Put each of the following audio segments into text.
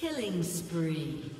Killing spree.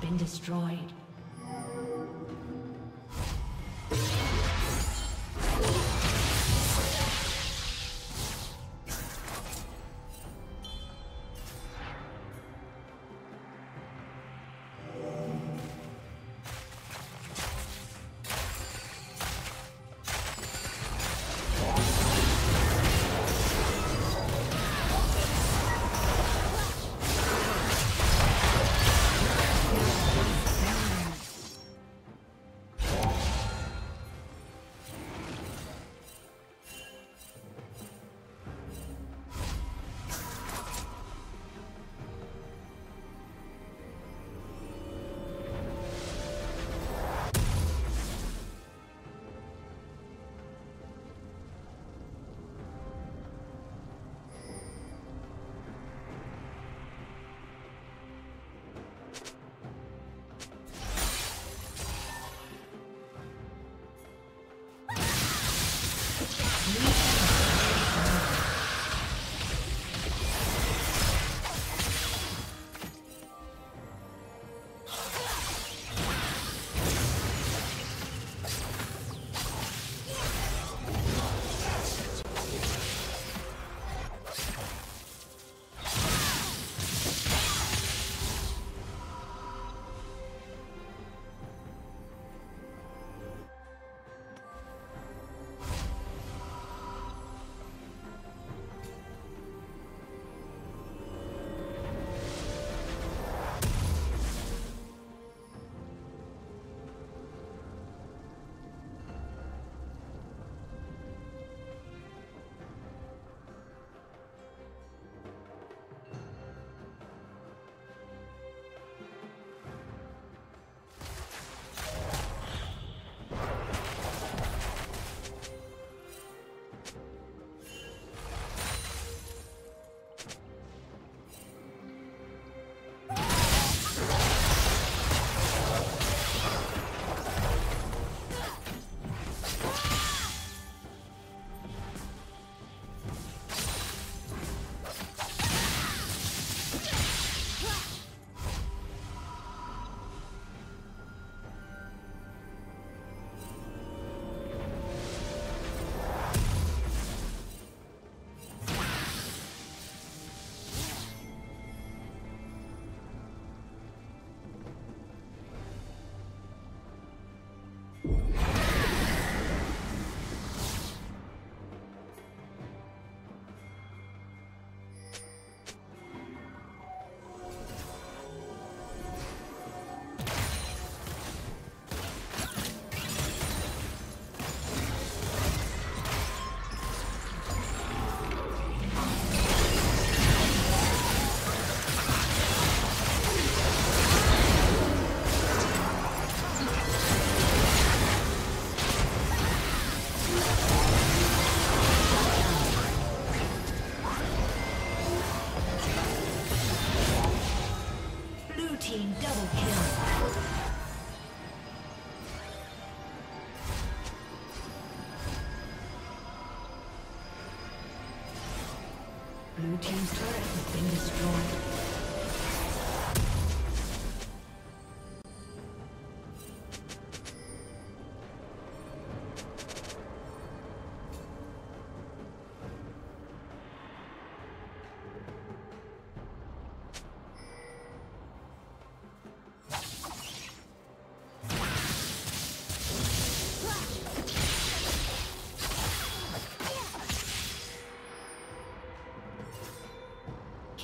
Been destroyed.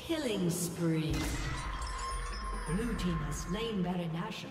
Killing spree. Blue team has slain Baron Nashor.